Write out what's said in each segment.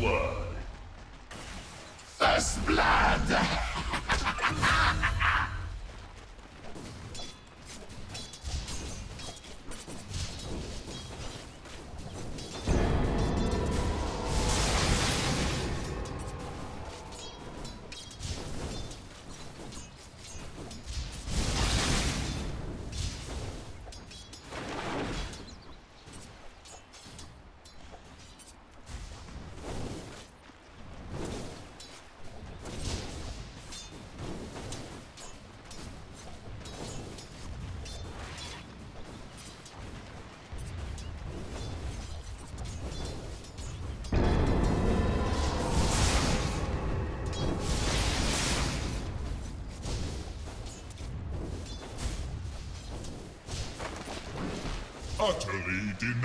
Blood. First blood!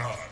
Utterly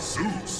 Zeus!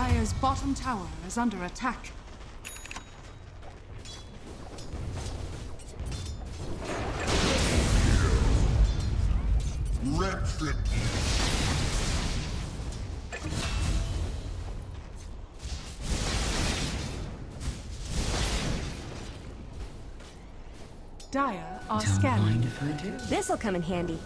Dire's bottom tower is under attack. Retribution. Dire are Don't scanning. mind if I do. This'll come in handy.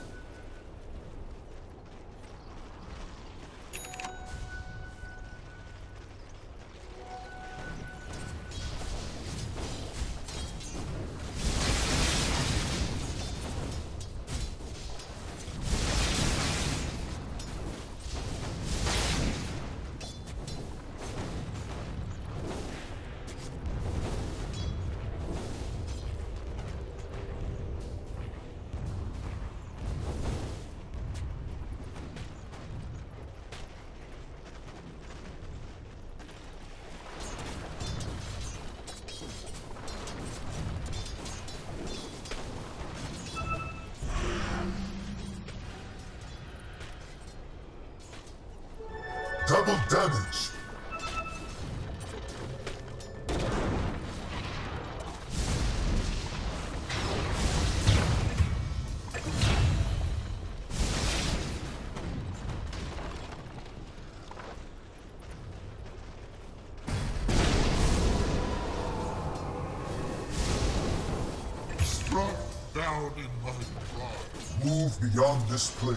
Move beyond this plane.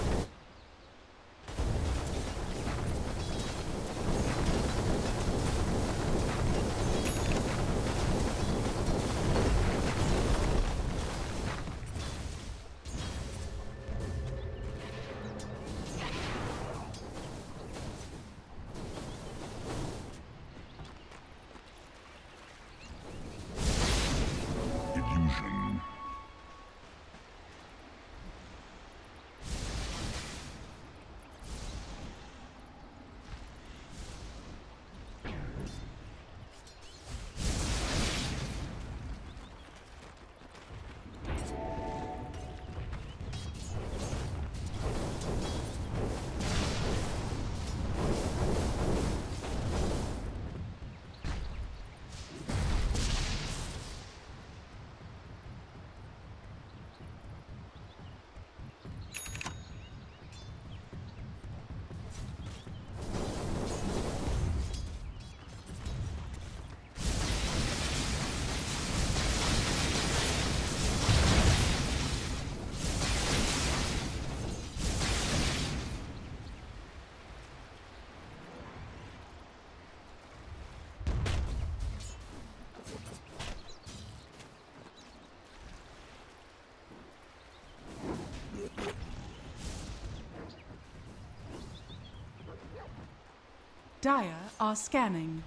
Dire are scanning.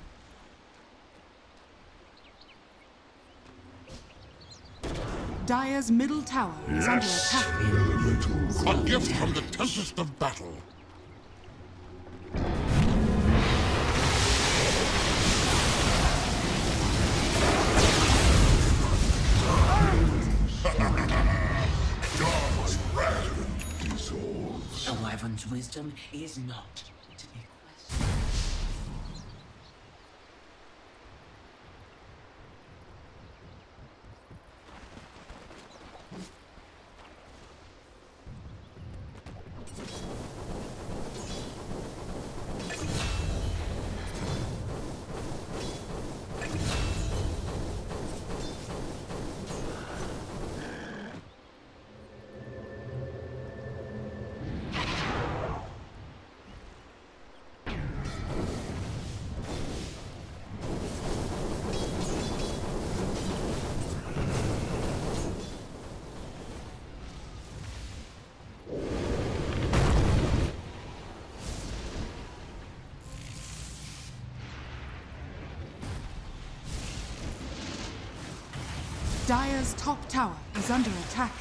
Dire's middle tower is under attack. A gift from the Tempest of Battle. God's wrath dissolves. A wyvern's wisdom is not Dire's top tower is under attack.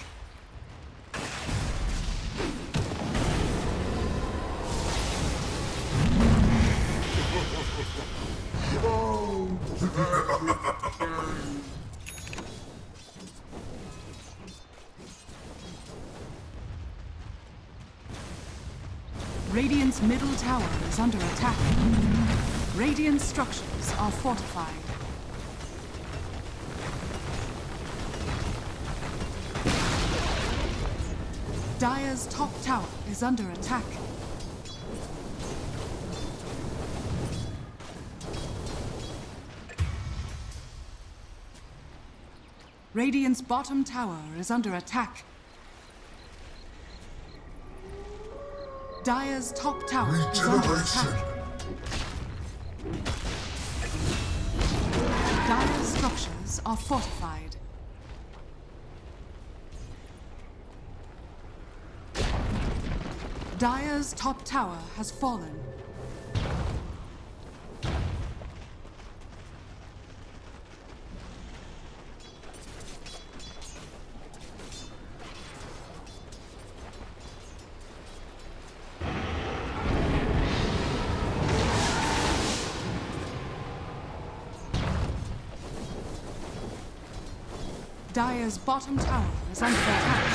Radiant's middle tower is under attack. Radiant structures are fortified. Dire's top tower is under attack. Radiant's bottom tower is under attack. Dire's top tower is under Regeneration. attack. Dire's structures are fortified. Dire's top tower has fallen. Dire's bottom tower is under attack.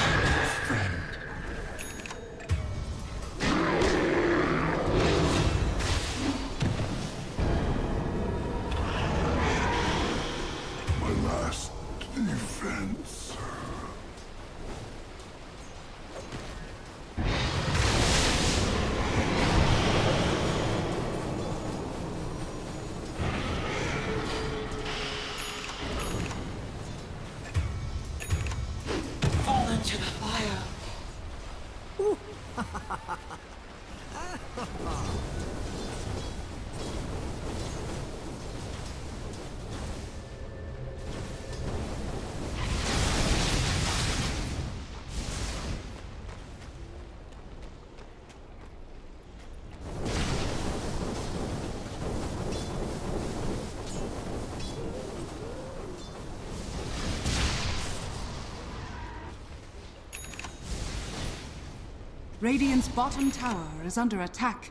Radiant's bottom tower is under attack.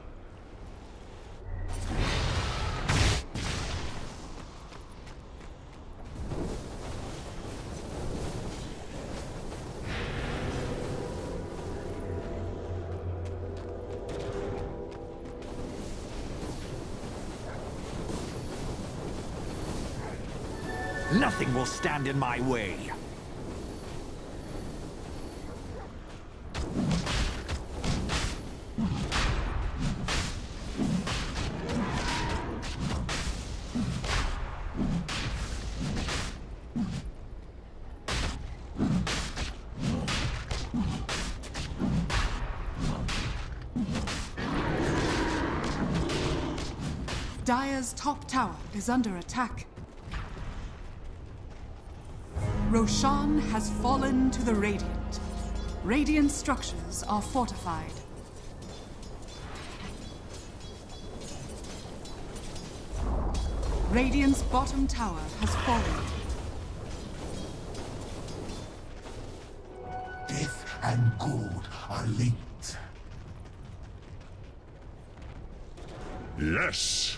Nothing will stand in my way. Is under attack. Roshan has fallen to the Radiant. Radiant structures are fortified. Radiant's bottom tower has fallen. Death and good are linked. Yes.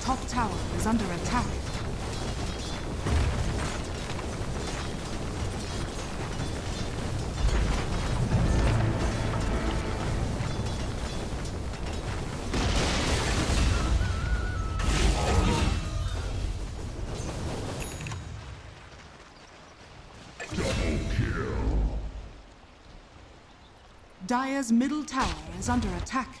Top tower is under attack. Dire's middle tower is under attack.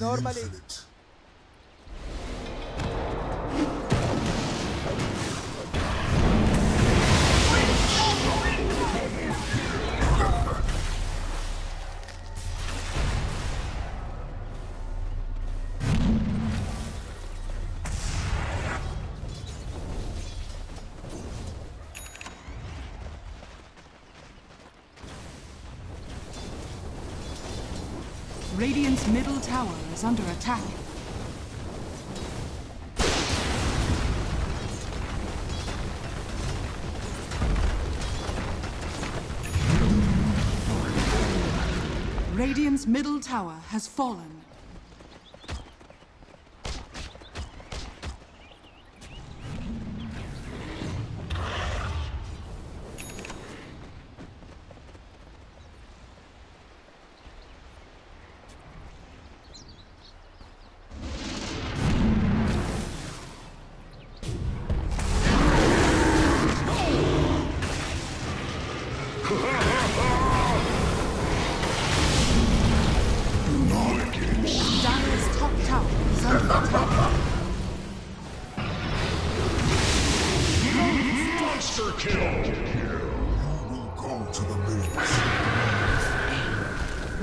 Normally. Is under attack. Radiant's middle tower has fallen.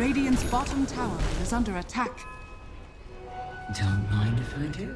Radiant's bottom tower is under attack. Don't mind if I do.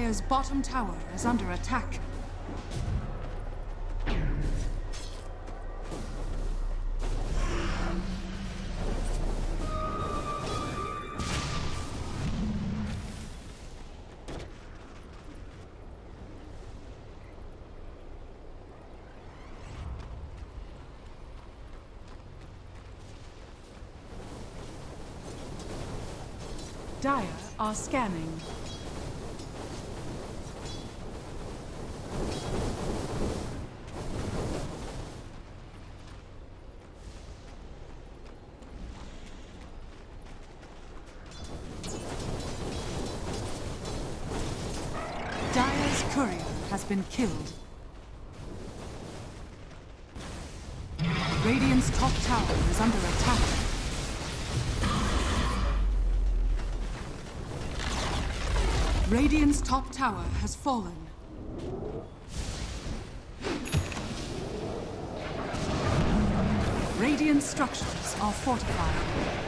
Dire's bottom tower is under attack. Dire are scanning. Top tower has fallen. Radiant structures are fortified.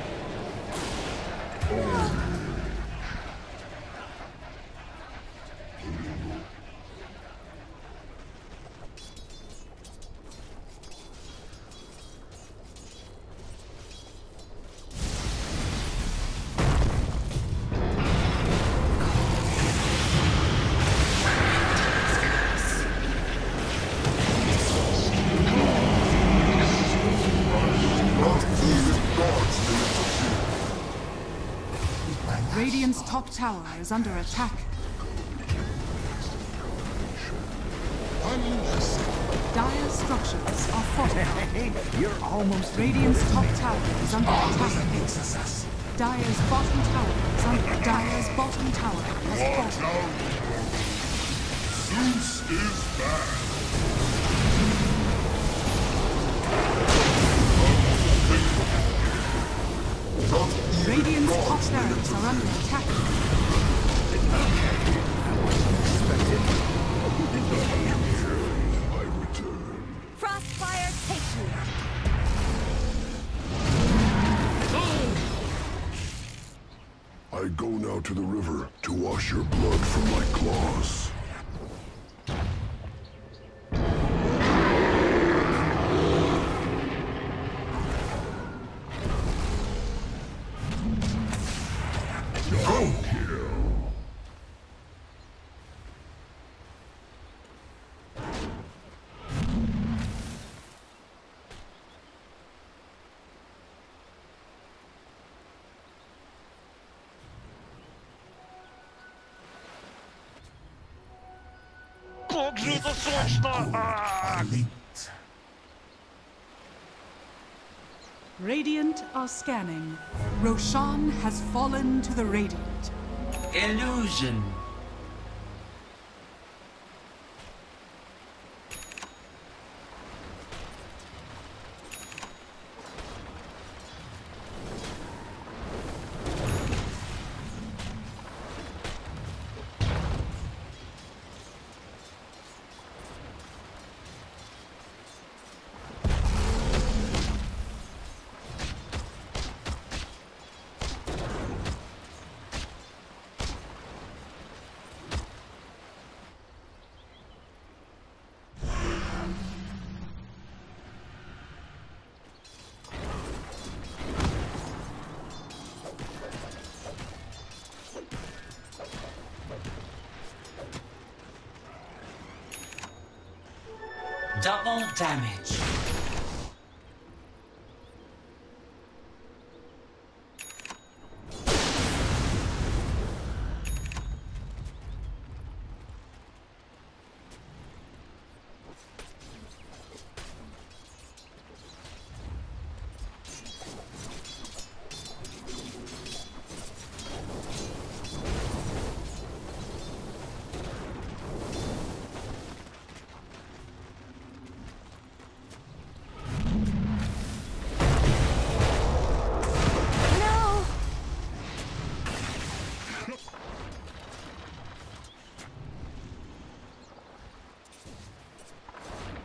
Radiant's top tower is under attack. Dire structures are fortified. You're almost Radiant's top tower is under attack. Dire's bottom tower is under Dire's bottom tower has fallen. Zeus is back! Not even Radiant's top gods barracks are under attack. I return. Frostfire, take me. I go now to the river to wash your blood from my claws. Radiant are scanning. Roshan has fallen to the Radiant. Illusion. Damage.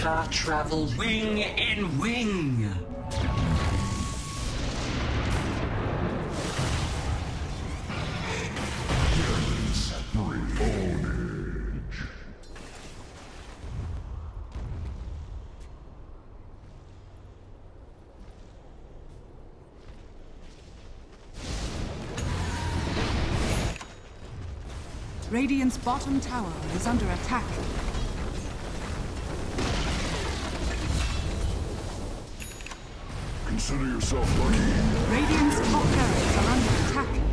And travel wing in wing. Radiant's bottom tower is under attack. Consider yourself lucky. Radiant's top barracks are under attack.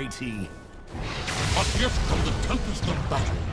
Mighty. A gift from the tempest of battle.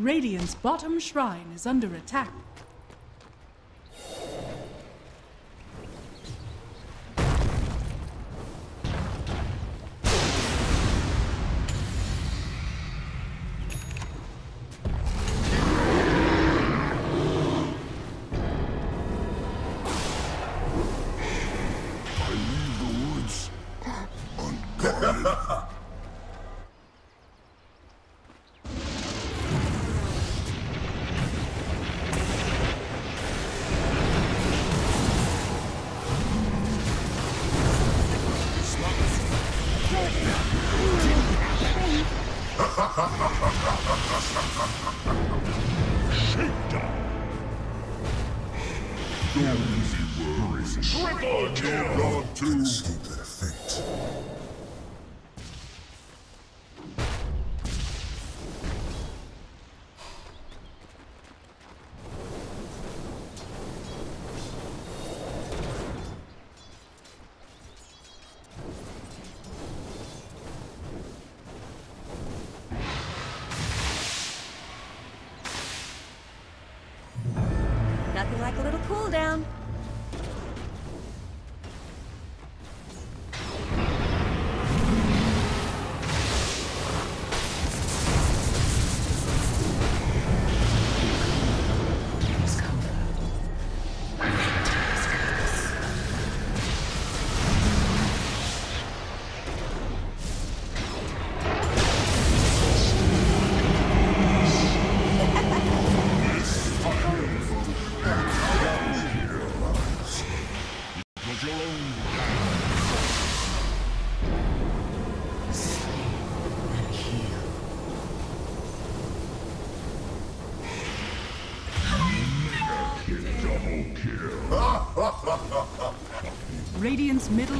Radiant's bottom shrine is under attack. Down.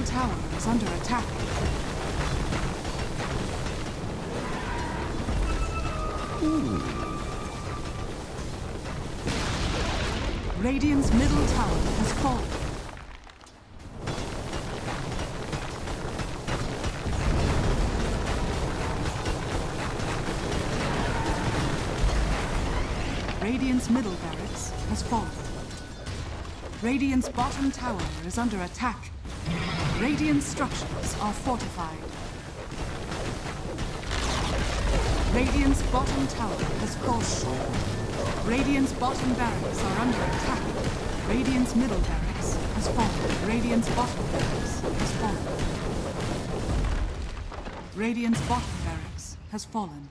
Middle tower is under attack. Radiant's middle tower has fallen. Radiant's middle barracks has fallen. Radiant's bottom tower is under attack. Radiant structures are fortified. Radiant's bottom tower has fallen. Radiant's bottom barracks are under attack. Radiant's middle barracks has fallen. Radiant's bottom barracks has fallen. Radiant's bottom barracks has fallen.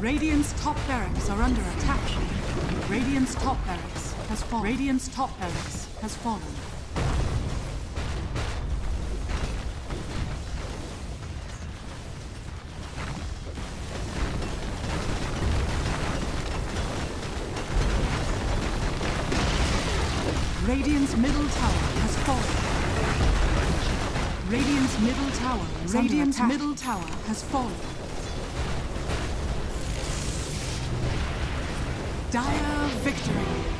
Radiant's top barracks are under attack. Radiant's top barracks has fallen. Radiant's top barracks has fallen. Radiant's middle tower has fallen. Radiant's middle tower Radiant's middle tower has fallen. Dire victory.